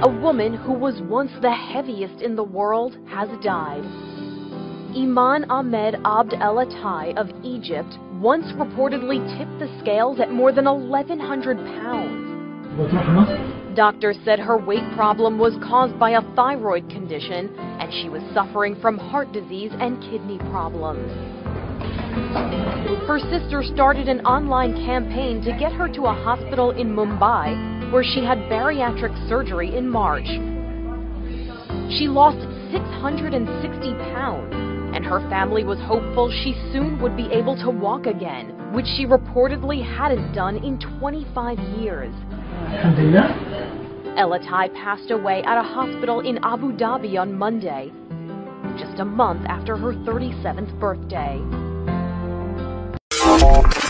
A woman who was once the heaviest in the world has died. Iman Ahmed Abd El Aty of Egypt once reportedly tipped the scales at more than 1,100 pounds. Doctors said her weight problem was caused by a thyroid condition and she was suffering from heart disease and kidney problems. Her sister started an online campaign to get her to a hospital in Mumbai where she had bariatric surgery in March. She lost 660 pounds, and her family was hopeful she soon would be able to walk again, which she reportedly hadn't done in 25 years. El Aty passed away at a hospital in Abu Dhabi on Monday, just a month after her 37th birthday. Thank you.